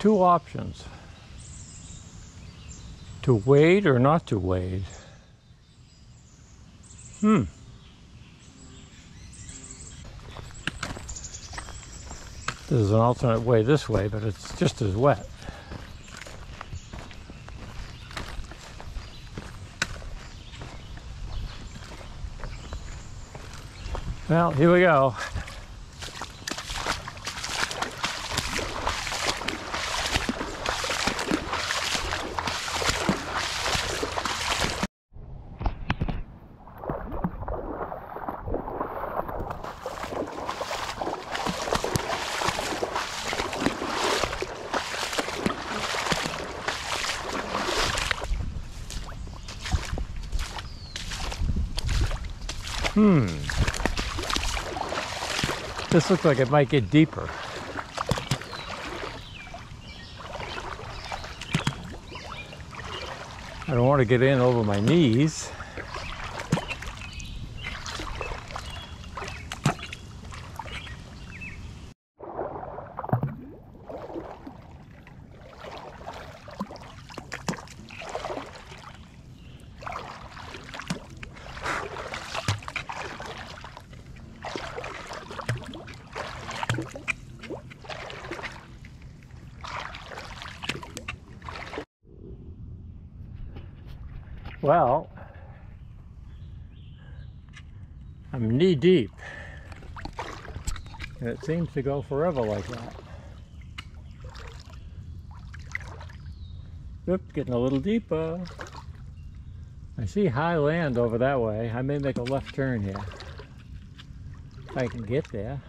two options to wade or not to wade. Hmm. There's an alternate way this way, but it's just as wet. Well, here we go. Hmm. This looks like it might get deeper. I don't want to get in over my knees. Well, I'm knee deep. And it seems to go forever like that. Oop, getting a little deeper. I see high land over that way. I may make a left turn here. If I can get there.